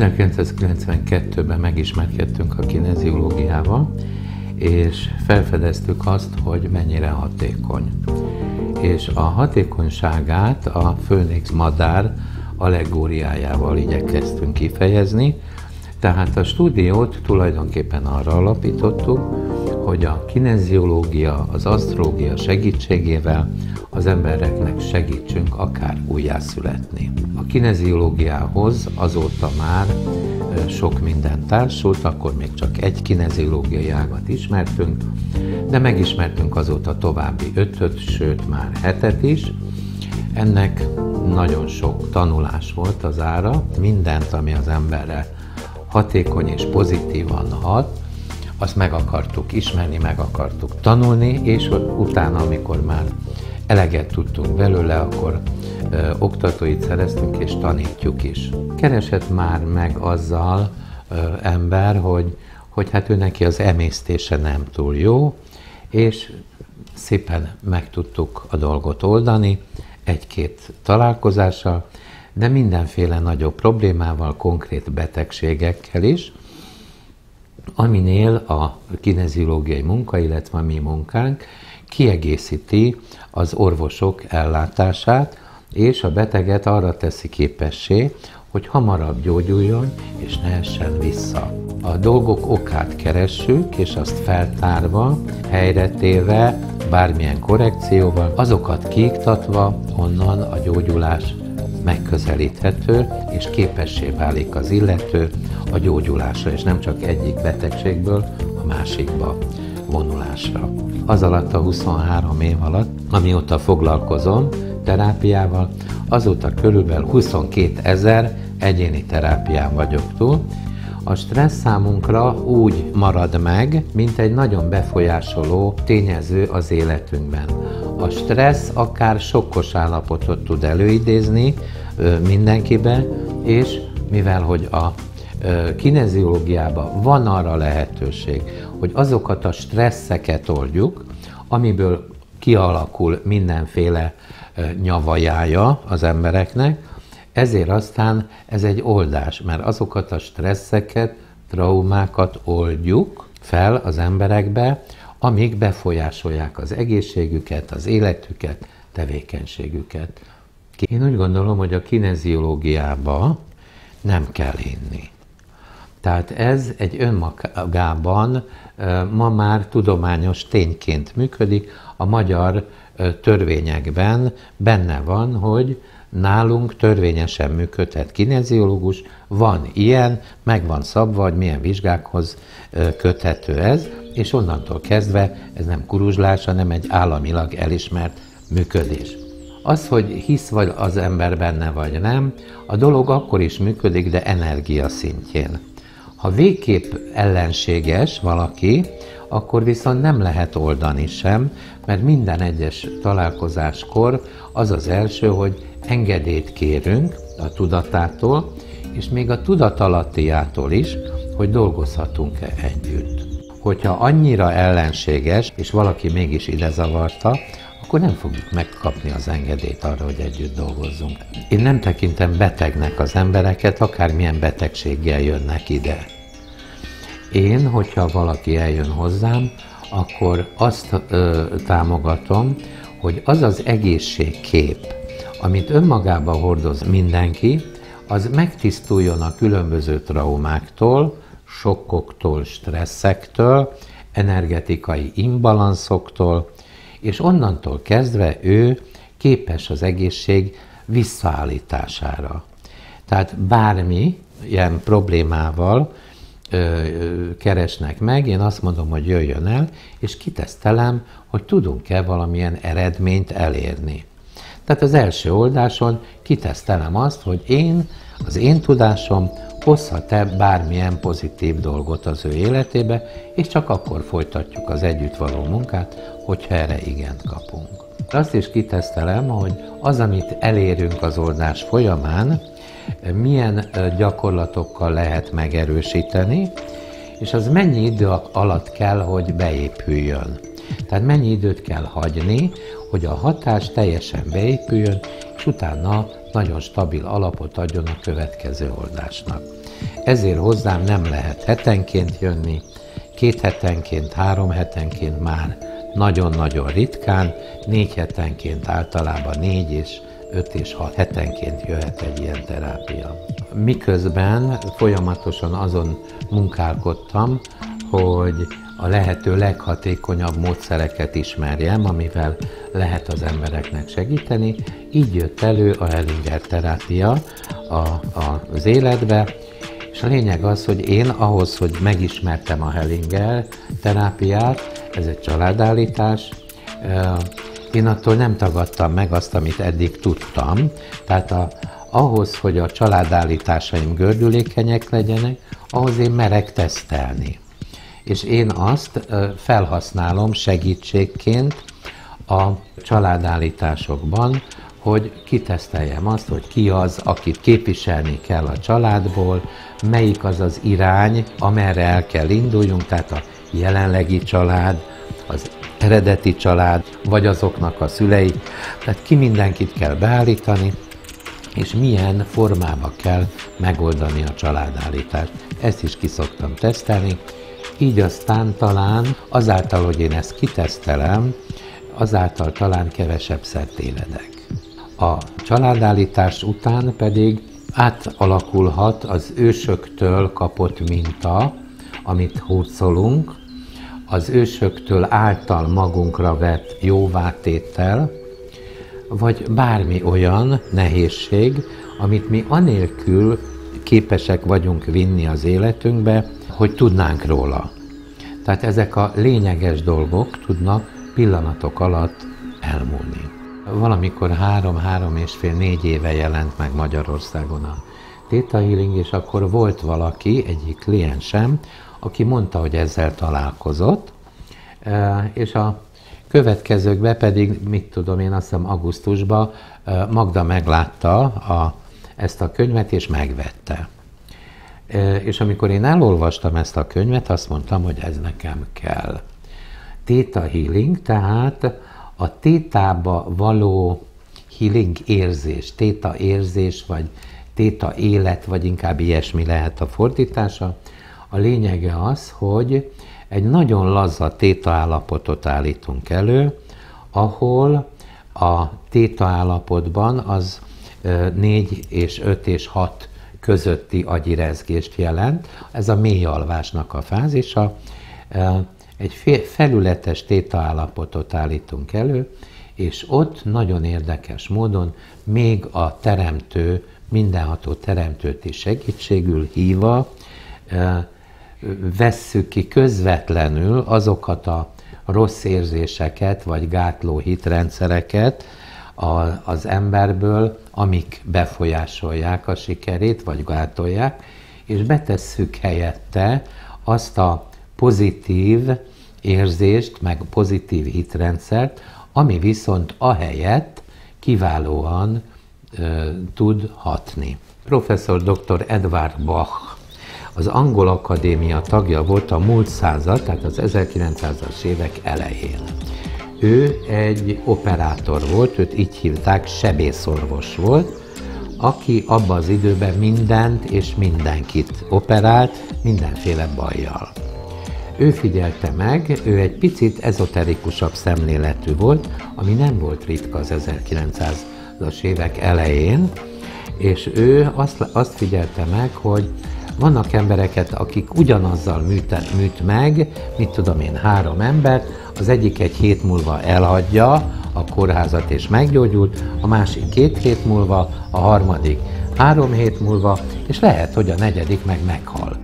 1992-ben megismerkedtünk a kineziológiával, és felfedeztük azt, hogy mennyire hatékony. És a hatékonyságát a Főnix madár allegóriájával igyekeztünk kifejezni, tehát a stúdiót tulajdonképpen arra alapítottuk, hogy a kineziológia, az asztrológia segítségével az embereknek segítsünk akár újjászületni. A kineziológiához azóta már sok minden társult, akkor még csak egy kineziológiai ágat ismertünk, de megismertünk azóta további ötöt, sőt már hetet is. Ennek nagyon sok tanulás volt az ára, mindent, ami az emberre hatékony és pozitívan hat, azt meg akartuk ismerni, meg akartuk tanulni, és utána, amikor már eleget tudtunk belőle, akkor ö, oktatóit szereztünk és tanítjuk is. Keresett már meg azzal ö, ember, hogy, hogy hát ő neki az emésztése nem túl jó, és szépen meg tudtuk a dolgot oldani egy-két találkozással, de mindenféle nagyobb problémával, konkrét betegségekkel is, aminél a kineziológiai munka, illetve a mi munkánk kiegészíti az orvosok ellátását, és a beteget arra teszi képessé, hogy hamarabb gyógyuljon és ne essen vissza. A dolgok okát keressük, és azt feltárva, helyretéve, bármilyen korrekcióval, azokat kiiktatva, onnan a gyógyulás megközelíthető, és képessé válik az illető a gyógyulásra, és nem csak egyik betegségből a másikba vonulásra. Az alatt a 23 év alatt, amióta foglalkozom terápiával, azóta körülbelül 22 ezer egyéni terápián vagyok túl. A stressz számunkra úgy marad meg, mint egy nagyon befolyásoló tényező az életünkben. A stressz akár sokkos állapotot tud előidézni mindenkibe, és mivel hogy a kineziológiában van arra lehetőség, hogy azokat a stresszeket oldjuk, amiből kialakul mindenféle nyavajája az embereknek, ezért aztán ez egy oldás, mert azokat a stresszeket, traumákat oldjuk fel az emberekbe, amik befolyásolják az egészségüket, az életüket, tevékenységüket. Én úgy gondolom, hogy a kineziológiába nem kell inni. Tehát ez egy önmagában ma már tudományos tényként működik. A magyar törvényekben benne van, hogy nálunk törvényesen működhet kineziológus, van ilyen, meg van szabva, hogy milyen vizsgákhoz köthető ez, és onnantól kezdve ez nem kuruzslás, hanem egy államilag elismert működés. Az, hogy hisz vagy az ember benne vagy nem, a dolog akkor is működik, de energia szintjén. Ha végképp ellenséges valaki, akkor viszont nem lehet oldani sem, mert minden egyes találkozáskor az az első, hogy engedélyt kérünk a tudatától, és még a tudatalattiától is, hogy dolgozhatunk-e együtt. Hogyha annyira ellenséges, és valaki mégis ide zavarta, akkor nem fogjuk megkapni az engedélyt arra, hogy együtt dolgozzunk. Én nem tekintem betegnek az embereket, akármilyen betegséggel jönnek ide. Én, hogyha valaki eljön hozzám, akkor azt ö, támogatom, hogy az az egészségkép, amit önmagában hordoz mindenki, az megtisztuljon a különböző traumáktól, sokkoktól, stresszektől, energetikai imbalansoktól, és onnantól kezdve ő képes az egészség visszaállítására. Tehát bármi ilyen problémával keresnek meg, én azt mondom, hogy jöjjön el, és kitesztelem, hogy tudunk-e valamilyen eredményt elérni. Tehát az első oldáson kitesztelem azt, hogy én, az én tudásom hozhat-e bármilyen pozitív dolgot az ő életébe, és csak akkor folytatjuk az együtt való munkát, hogyha erre igent kapunk. Azt is kitesztelem, hogy az, amit elérünk az oldás folyamán, milyen gyakorlatokkal lehet megerősíteni, és az mennyi idő alatt kell, hogy beépüljön. Tehát mennyi időt kell hagyni, hogy a hatás teljesen beépüljön, és utána nagyon stabil alapot adjon a következő oldásnak. ezért hozzám nem lehet hetenként jönni, két hetenként, három hetenként már nagyon-nagyon ritkán, négy hetenként általában négy és öt és hat hetenként jöhet egy ilyen terápia. Miközben folyamatosan azon munkálkodtam, hogy a lehető leghatékonyabb módszereket ismerjem, amivel lehet az embereknek segíteni. Így jött elő a Hellinger terápia a, a, az életbe, és a lényeg az, hogy én ahhoz, hogy megismertem a Hellinger terápiát, ez egy családállítás, én attól nem tagadtam meg azt, amit eddig tudtam. Tehát a, ahhoz, hogy a családállításaim gördülékenyek legyenek, ahhoz én merek tesztelni. És én azt felhasználom segítségként a családállításokban, hogy kiteszteljem azt, hogy ki az, akit képviselni kell a családból, melyik az az irány, amerre el kell induljunk, tehát a jelenlegi család, az eredeti család, vagy azoknak a szülei. Tehát ki mindenkit kell beállítani, és milyen formába kell megoldani a családállítást. Ezt is kiszoktam tesztelni, így aztán talán azáltal, hogy én ezt kitesztelem, azáltal talán kevesebb tévedek. A családállítás után pedig átalakulhat az ősöktől kapott minta, amit hurcolunk, az ősöktől által magunkra vett jóvátétel, vagy bármi olyan nehézség, amit mi anélkül képesek vagyunk vinni az életünkbe, hogy tudnánk róla. Tehát ezek a lényeges dolgok tudnak pillanatok alatt elmúlni. Valamikor három-három és fél, négy éve jelent meg Magyarországon a Theta Healing, és akkor volt valaki, egyik kliensem, aki mondta, hogy ezzel találkozott, e, és a következőkben pedig, mit tudom én, azt hiszem augusztusban e, Magda meglátta a, ezt a könyvet, és megvette. E, és amikor én elolvastam ezt a könyvet, azt mondtam, hogy ez nekem kell. Theta Healing, tehát a tétába való healing érzés, téta érzés, vagy téta élet, vagy inkább ilyesmi lehet a fordítása, a lényege az, hogy egy nagyon laza téta állapotot állítunk elő, ahol a téta állapotban az 4 és 5 és 6 közötti agyi rezgést jelent. Ez a mély alvásnak a fázisa. Egy felületes téta állapotot állítunk elő, és ott nagyon érdekes módon még a teremtő, mindenható teremtőt is segítségül hívva vesszük ki közvetlenül azokat a rossz érzéseket, vagy gátló hitrendszereket az emberből, amik befolyásolják a sikerét, vagy gátolják, és betesszük helyette azt a pozitív érzést, meg pozitív hitrendszert, ami viszont ahelyett kiválóan tud hatni. Professzor dr. Edward Bach az Angol Akadémia tagja volt a múlt század, tehát az 1900-as évek elején. Ő egy operátor volt, őt így hívták, sebészorvos volt, aki abban az időben mindent és mindenkit operált, mindenféle bajjal. Ő figyelte meg, ő egy picit ezoterikusabb szemléletű volt, ami nem volt ritka az 1900-as évek elején, és ő azt, azt figyelte meg, hogy vannak embereket, akik ugyanazzal műt, műt meg, mit tudom én, három embert, az egyik egy hét múlva elhagyja a kórházat és meggyógyult, a másik két hét múlva, a harmadik három hét múlva, és lehet, hogy a negyedik meg meghal.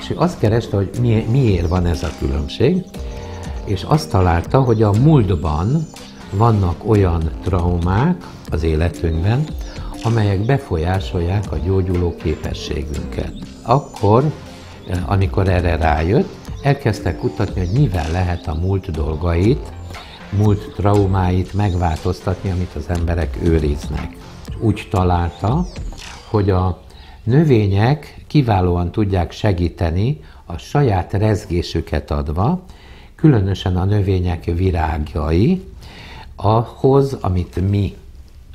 És ő azt kereste, hogy mi, miért van ez a különbség, és azt találta, hogy a múltban vannak olyan traumák az életünkben, amelyek befolyásolják a gyógyuló képességünket. Akkor, eh, amikor erre rájött, elkezdtek kutatni, hogy mivel lehet a múlt dolgait, múlt traumáit megváltoztatni, amit az emberek őriznek. Úgy találta, hogy a növények kiválóan tudják segíteni a saját rezgésüket adva, különösen a növények virágjai, ahhoz, amit mi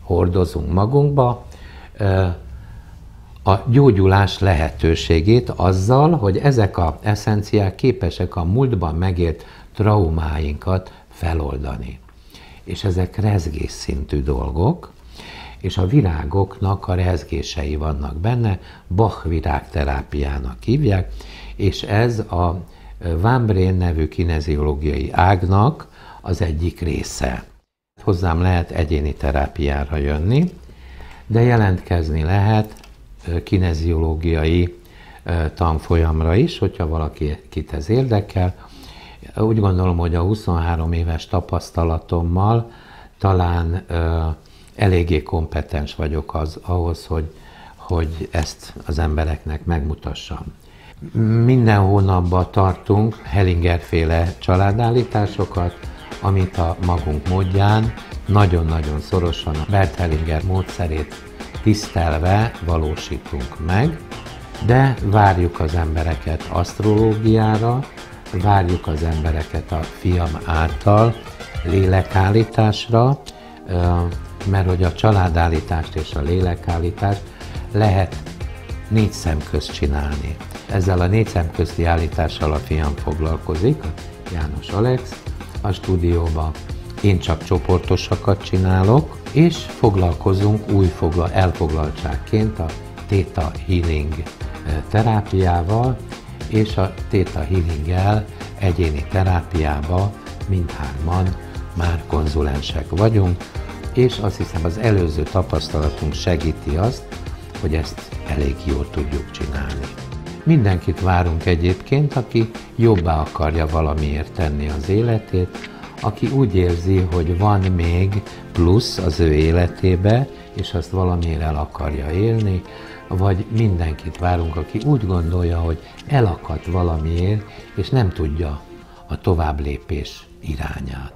hordozunk magunkba, a gyógyulás lehetőségét azzal, hogy ezek a eszenciák képesek a múltban megélt traumáinkat feloldani. És ezek rezgés szintű dolgok, és a virágoknak a rezgései vannak benne, Bach virágterápiának hívják, és ez a Van nevű kineziológiai ágnak az egyik része. Hozzám lehet egyéni terápiára jönni, de jelentkezni lehet kineziológiai tanfolyamra is, hogyha valakit ez érdekel. Úgy gondolom, hogy a 23 éves tapasztalatommal talán eléggé kompetens vagyok az, ahhoz, hogy, hogy ezt az embereknek megmutassam. Minden hónapban tartunk Hellinger-féle családállításokat, amit a magunk módján nagyon-nagyon szorosan a Bert Hellinger módszerét tisztelve valósítunk meg, de várjuk az embereket asztrológiára, várjuk az embereket a fiam által lélekállításra, mert hogy a családállítást és a lélekállítást lehet négy szem közt csinálni. Ezzel a négy szem közti állítással a fiam foglalkozik, János Alex, a stúdióban én csak csoportosakat csinálok, és foglalkozunk új fogla, elfoglaltságként a Theta Healing terápiával, és a Theta Healing-el egyéni terápiába mindhárman már konzulensek vagyunk, és azt hiszem az előző tapasztalatunk segíti azt, hogy ezt elég jól tudjuk csinálni. Mindenkit várunk egyébként, aki jobbá akarja valamiért tenni az életét, aki úgy érzi, hogy van még plusz az ő életébe, és azt valamiért el akarja élni, vagy mindenkit várunk, aki úgy gondolja, hogy elakadt valamiért, és nem tudja a tovább lépés irányát.